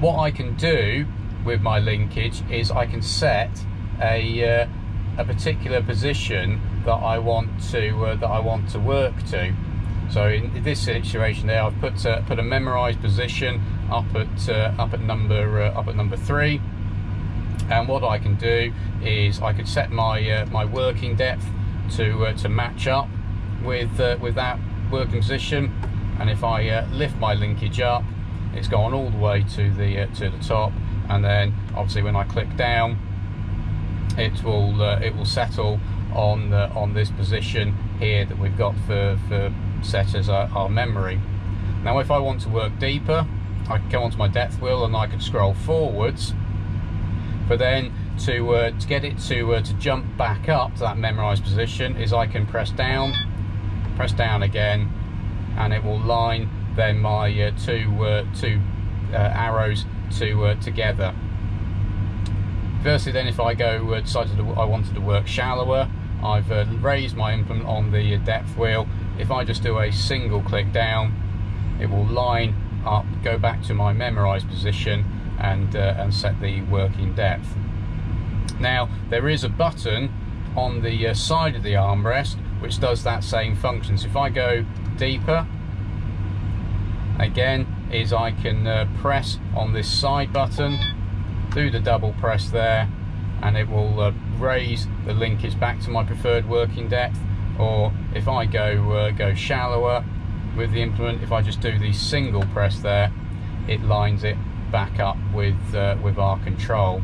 what I can do with my linkage is I can set a uh, a particular position that I want to uh, that I want to work to. So in this situation there, I've put uh, put a memorized position up at uh, up at number uh, up at number three, and what I can do is I could set my uh, my working depth to uh, to match up with with that working position, and if I lift my linkage up, it's gone all the way to the to the top, and then obviously when I click down, it will it will settle on the, on this position here that we've got for for set as our, our memory. Now if I want to work deeper, I can come onto my depth wheel and I can scroll forwards, but then to, uh, to get it to, uh, to jump back up to that memorized position is I can press down, press down again, and it will line then my uh, two, uh, two uh, arrows to, uh, together. Firstly then if I go, decided to, I wanted to work shallower, I've raised my implement on the depth wheel. If I just do a single click down it will line up go back to my memorized position and uh, and set the working depth. Now there is a button on the uh, side of the armrest which does that same function. So if I go deeper again is I can uh, press on this side button do the double press there and it will uh, raise the linkage back to my preferred working depth. Or if I go uh, go shallower with the implement if I just do the single press there it lines it back up with uh, with our control